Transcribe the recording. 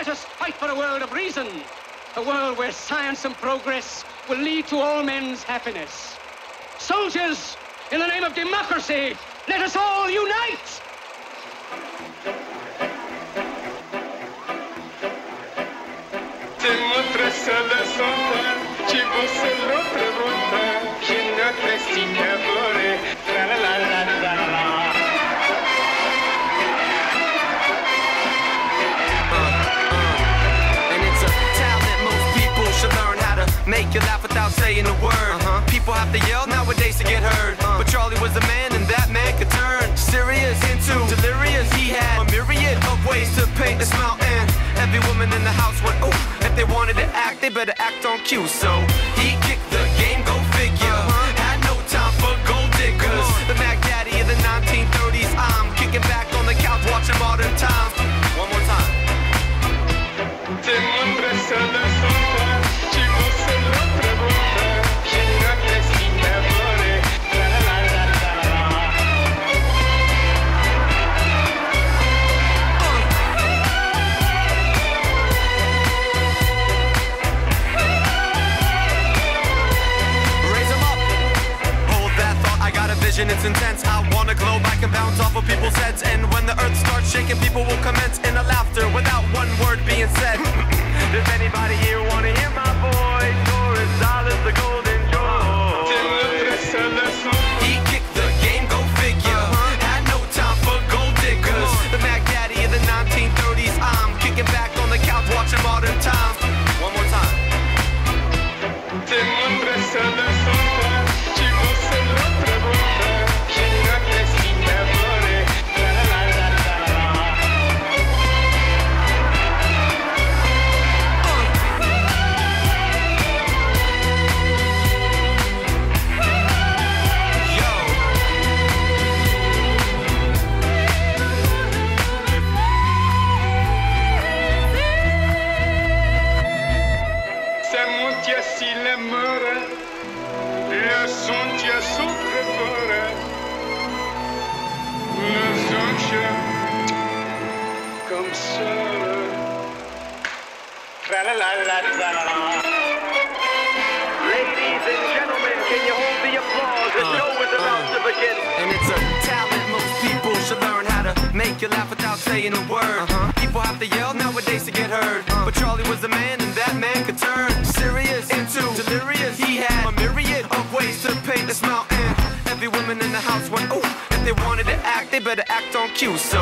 Let us fight for a world of reason. A world where science and progress will lead to all men's happiness. Soldiers, in the name of democracy, let us all unite! Saying a word. Uh-huh. People have to yell nowadays to get heard. Uh-huh. But Charlie was a man, and that man could turn serious into delirious. He had a myriad of ways to paint this mountain. Every woman in the house went, ooh, if they wanted to act, they better act on cue. So he it's intense. I wanna glow back and bounce off of people's heads. And when the earth starts shaking, people Se mutia si le mora, le sontia sopra fora, le sontia comme ça. Make you laugh without saying a word. Uh-huh. People have to yell nowadays to get heard. Uh-huh. But Charlie was a man, and that man could turn serious into delirious. He had a myriad of ways to paint this mountain. Every woman in the house went, ooh, if they wanted to act, they better act on cue. So